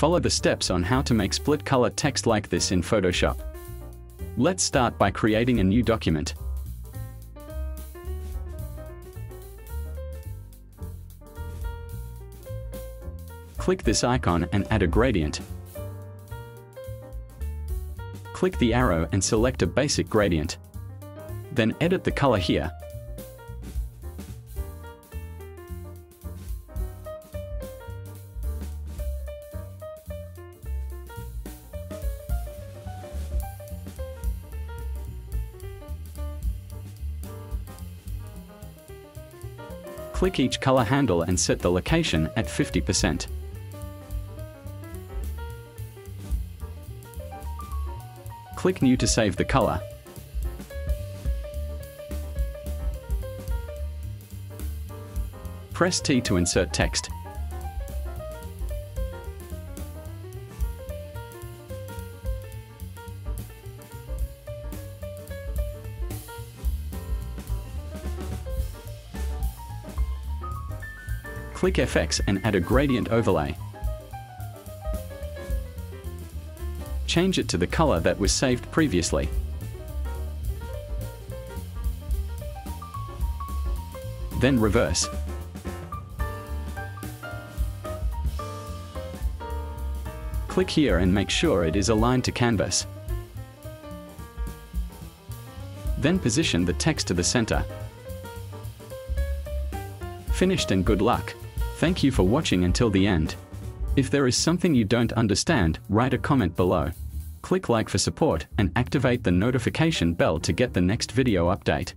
Follow the steps on how to make split color text like this in Photoshop. Let's start by creating a new document. Click this icon and add a gradient. Click the arrow and select a basic gradient. Then edit the color here. Click each color handle and set the location at 50%. Click New to save the color. Press T to insert text. Click FX and add a gradient overlay. Change it to the color that was saved previously. Then reverse. Click here and make sure it is aligned to canvas. Then position the text to the center. Finished and good luck. Thank you for watching until the end. If there is something you don't understand, write a comment below. Click like for support and activate the notification bell to get the next video update.